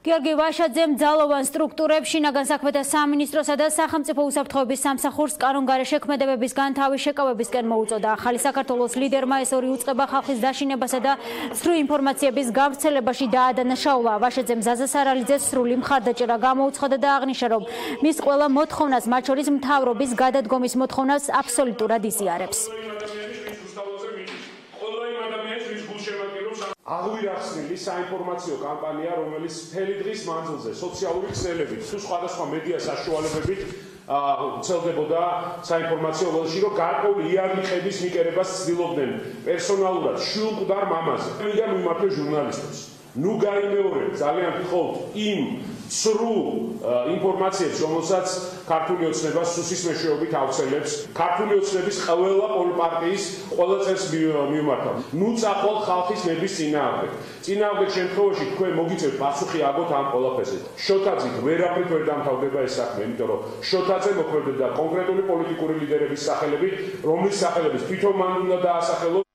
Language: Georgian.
გიორგი ვაშაძემ ძალოვან სტრუქტურებში შინაგან საქმეთა სამინისტროსა და სახელმწიფო უსაფრთხოების სამსახურს კანონგარე შექმედებებისგან თავის შეკავებისკენ მოუწოდა. ახალი საქართველოს ლიდერმა ეს ორი უწყება ხალხის დაშინებასა და სრულ ინფორმაციების გავრცელებაში დაადანაშაულა. ვაშაძემ ზაზასარალიძეს სრული მხარდაჭერა გამოუცხადა და აღნიშნა, რომ მის ყველა მოთხოვნას, მათ შორის მთავრობის გადადგომის მოთხოვნას აბსოლუტურად იზიარებს. აღვირახსნილი საინფორმაციო კამპანია, რომელიც მთელი დღის მანძილზე სოციალური ქსელებით, თუ სხვადასხვა მედია საშუალებებით ცელდებოდა საინფორმაციო ველში, რომ გარკვეული იარაღების მიკერებას ცდილობდნენ პერსონალურად შულყდარ მამაზე. მე მიმართე ჟურნალისტებს. ნუ გაიმეორებ ძალიან გთხოვთ იმ სრულ ინფორმაციებს, რომელსაც ქართული ოცნება სუსის მეშვეობით ავცელებს, ქართული ოცნების ყველა პოლპარტიის ყველა წელს მიმართავ. ნუ წახვალ ხალხის ნების წინააღმდეგ. წინააღმდეგ შემთხვევაში თქვენ მოგიწევთ პასუხი აგოთ ამ ყველაფერზე. შოთაძით ვერაფრით ვერ დამთავრდება ეს საქმე, იმიტომ რომ შოთაძე მოქმედებდა კონკრეტული პოლიტიკური ლიდერების სახელებით, რომლის სახელების თვითონ მან უნდა დაასახელოს